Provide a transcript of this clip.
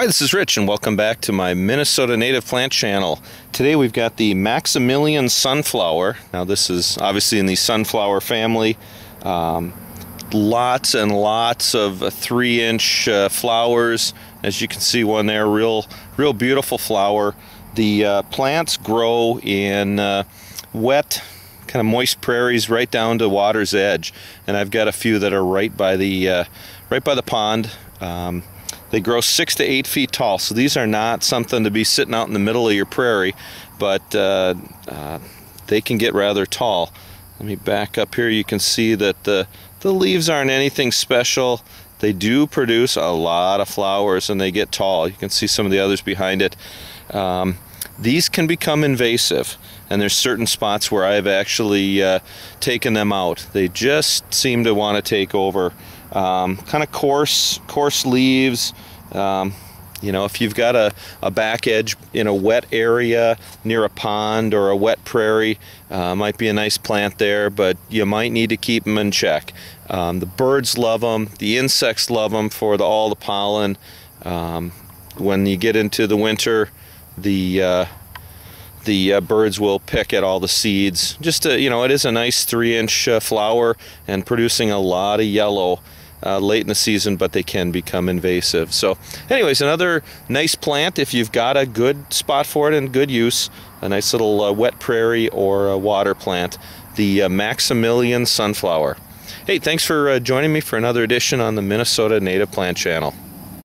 Hi, this is Rich, and welcome back to my Minnesota Native Plant channel. Today we've got the Maximilian Sunflower. Now, this is obviously in the sunflower family. Um, lots and lots of three inch uh, flowers. As you can see, one there, real, real beautiful flower. The uh, plants grow in uh, wet, kind of moist prairies right down to water's edge, and I've got a few that are right by the, uh, right by the pond. Um, they grow six to eight feet tall, so these are not something to be sitting out in the middle of your prairie, but uh, uh, they can get rather tall. Let me back up here. You can see that the, the leaves aren't anything special. They do produce a lot of flowers and they get tall. You can see some of the others behind it. Um, these can become invasive, and there's certain spots where I've actually uh, taken them out. They just seem to want to take over. Um, kind of coarse, coarse leaves. Um, you know, if you've got a, a back edge in a wet area near a pond or a wet prairie, uh, might be a nice plant there, but you might need to keep them in check. Um, the birds love them, the insects love them for the, all the pollen. Um, when you get into the winter, the uh, the uh, birds will pick at all the seeds. Just to, you know, it is a nice three-inch uh, flower and producing a lot of yellow uh, late in the season, but they can become invasive. So, anyways, another nice plant if you've got a good spot for it and good use. A nice little uh, wet prairie or water plant, the uh, Maximilian sunflower. Hey, thanks for uh, joining me for another edition on the Minnesota Native Plant Channel.